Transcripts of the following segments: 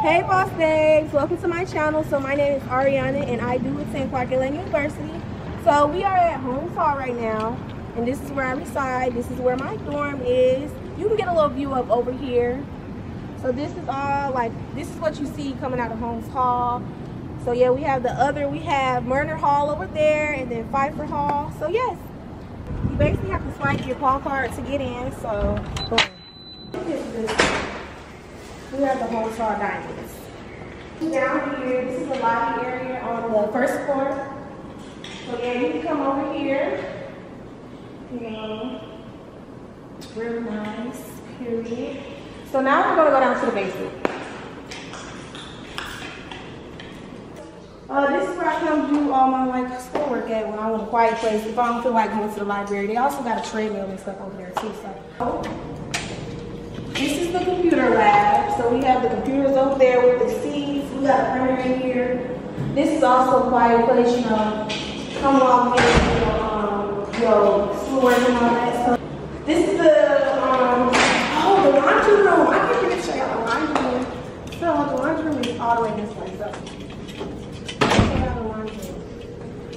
Hey boss babes, welcome to my channel. So my name is Ariana and I do attend Atlanta University. So we are at Holmes Hall right now and this is where I reside. This is where my dorm is. You can get a little view of over here. So this is all like, this is what you see coming out of Holmes Hall. So yeah, we have the other, we have Merner Hall over there and then Pfeiffer Hall. So yes, you basically have to swipe your call card to get in. So boom. We have the Holmes Hall Diamonds. Down here, this is the lobby area on the first floor. So yeah, you can come over here. You know, real nice, period. So now we're gonna go down to the basement. Uh, this is where I come do all my like schoolwork at when I want a quiet place. If I don't feel like going to the library, they also got a treadmill and stuff over there too. So this is the computer lab. So we have the computers over there with the seats. We got a printer in here. This is also a quiet place, you know. Come along here, you know, um, your schoolwork and all that stuff. This is the um, oh the laundry room. I can't even show y'all the laundry room. So the laundry room is all the way this way. So.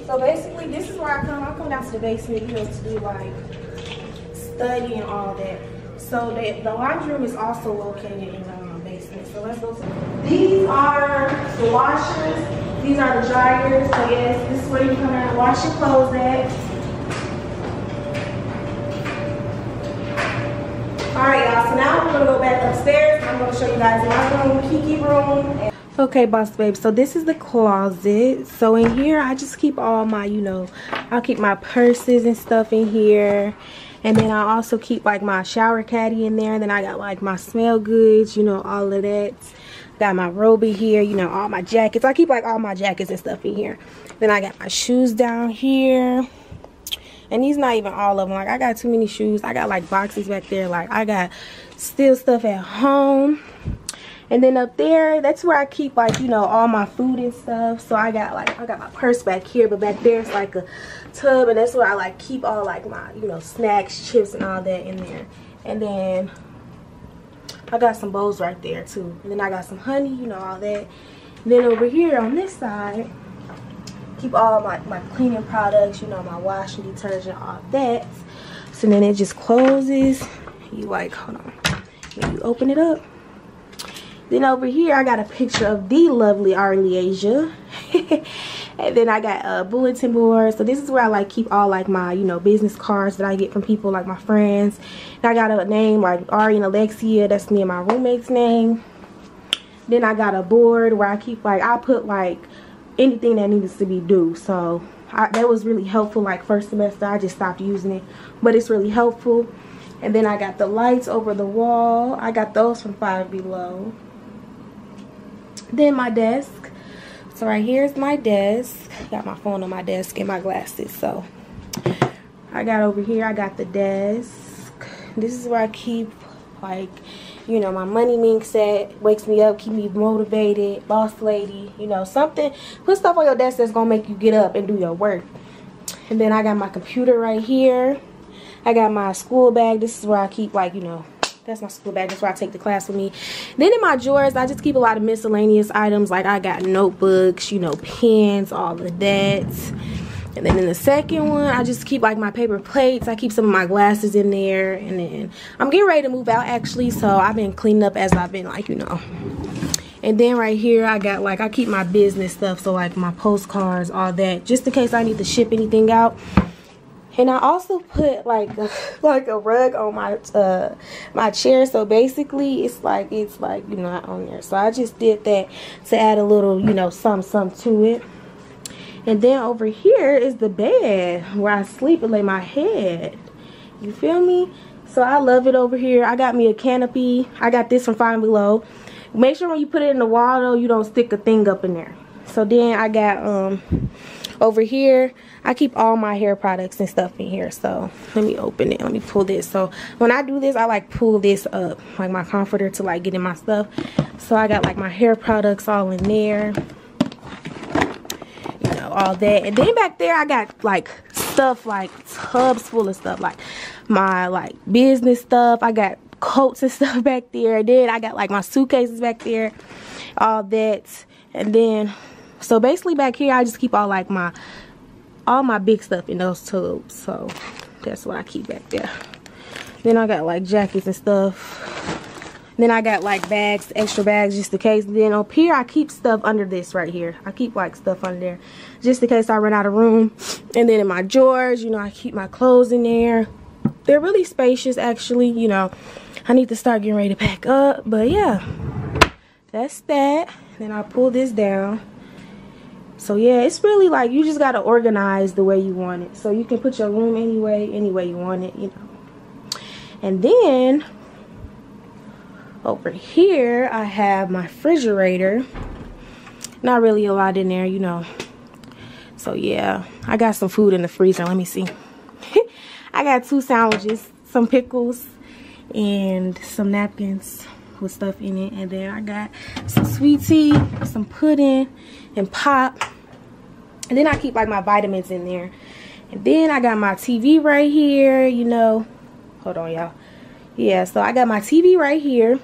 So basically, this is where I come. I come down to the basement, you know, to do like study and all that. So the, the laundry room is also located in the um, basement. So let's go. To, these are the washers. These are the dryers. So yes, this is where you come in and wash your clothes at. All right, y'all. So now we're gonna go back upstairs. I'm gonna show you guys my room, Kiki room. Okay, boss babe, so this is the closet. So in here, I just keep all my, you know, I'll keep my purses and stuff in here. And then I also keep like my shower caddy in there. And then I got like my smell goods, you know, all of that. Got my robe here, you know, all my jackets. I keep like all my jackets and stuff in here. Then I got my shoes down here. And these not even all of them. Like I got too many shoes. I got like boxes back there. Like I got still stuff at home and then up there that's where i keep like you know all my food and stuff. So i got like i got my purse back here but back there's like a tub and that's where i like keep all like my you know snacks chips and all that in there. And then i got some bowls right there too. And then i got some honey you know all that. And then over here on this side keep all my my cleaning products you know my washing detergent all that. So then it just closes. You like hold on. You open it up then over here, I got a picture of the lovely Ary Leasia. and then I got a bulletin board. So this is where I like keep all like my, you know, business cards that I get from people like my friends. And I got a name like Ari and Alexia. That's me and my roommate's name. Then I got a board where I keep like, I put like anything that needs to be due. So I, that was really helpful like first semester. I just stopped using it. But it's really helpful. And then I got the lights over the wall. I got those from Five Below. Then my desk. So right here is my desk. Got my phone on my desk and my glasses. So i got over here. I got the desk. This is where i keep like you know my money mink set. Wakes me up keep me motivated. Boss lady you know something. Put stuff on your desk that's gonna make you get up and do your work. And then i got my computer right here i got my school bag. This is where i keep like you know that's my school bag. That's where i take the class with me. Then in my drawers i just keep a lot of miscellaneous items. Like i got notebooks you know pens all of that. And then in the second one i just keep like my paper plates. I keep some of my glasses in there. And then i'm getting ready to move out actually. So i've been cleaning up as i've been like you know. And then right here i got like i keep my business stuff. So like my postcards all that just in case i need to ship anything out and I also put like a, like a rug on my uh my chair. So basically it's like it's like you know not on there. So I just did that to add a little you know some some to it. And then over here is the bed where I sleep and lay my head. You feel me? So I love it over here. I got me a canopy. I got this from Five Below make sure when you put it in the wall though you don't stick a thing up in there. So then I got um over here I keep all my hair products and stuff in here so let me open it let me pull this. So when I do this I like pull this up like my comforter to like get in my stuff. So I got like my hair products all in there you know all that. And then back there I got like stuff like tubs full of stuff like my like business stuff. I got coats and stuff back there. Then I got like my suitcases back there all that. And then so basically back here i just keep all like my all my big stuff in those tubs so that's what i keep back there then i got like jackets and stuff then I got like bags, extra bags just in case. Then up here I keep stuff under this right here. I keep like stuff under there just in case I run out of room. And then in my drawers, you know, I keep my clothes in there. They're really spacious actually, you know. I need to start getting ready to pack up. But yeah, that's that. Then I pull this down. So yeah, it's really like you just got to organize the way you want it. So you can put your room anyway, any way you want it, you know. And then over here, I have my refrigerator. Not really a lot in there, you know. So yeah, I got some food in the freezer. Let me see. I got two sandwiches, some pickles, and some napkins with stuff in it. And then I got some sweet tea, some pudding, and pop. And then I keep like my vitamins in there. And then I got my TV right here, you know. Hold on, y'all. Yeah, so I got my TV right here.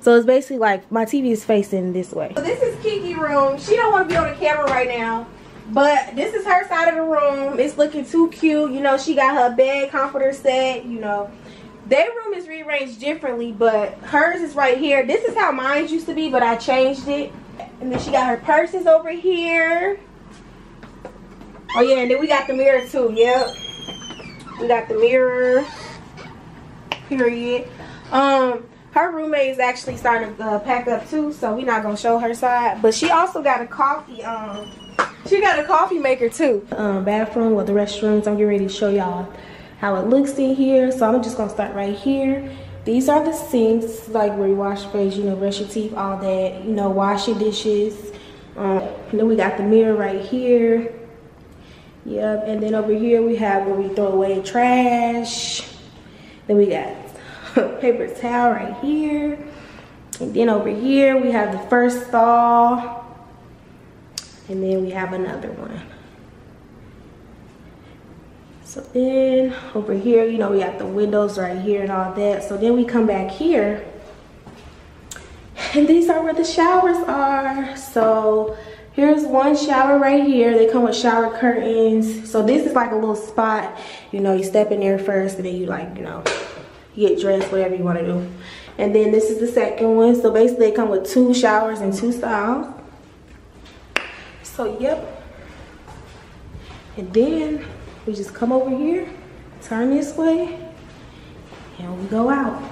So it's basically like my TV is facing this way. So this is Kiki room. She don't want to be on the camera right now. But this is her side of the room. It's looking too cute. You know, she got her bed comforter set, you know. Their room is rearranged differently, but hers is right here. This is how mine used to be, but I changed it. And then she got her purses over here. Oh yeah, and then we got the mirror too. Yep. We got the mirror. Period. Um, her roommate is actually starting to uh, pack up too, so we're not gonna show her side. But she also got a coffee. Um, she got a coffee maker too. Um, bathroom or the restrooms. I'm getting ready to show y'all how it looks in here. So I'm just gonna start right here. These are the sinks, like where you wash your face, you know, brush your teeth, all that. You know, wash your dishes. Um, and then we got the mirror right here. Yep, and then over here we have where we throw away trash. Then we got paper towel right here. And then over here, we have the first stall. And then we have another one. So then over here, you know, we got the windows right here and all that. So then we come back here. And these are where the showers are. So here's one shower right here. They come with shower curtains. So this is like a little spot. You know, you step in there first and then you like, you know, get dressed, whatever you want to do. And then this is the second one. So basically they come with two showers and two styles. So yep. And then we just come over here, turn this way, and we go out.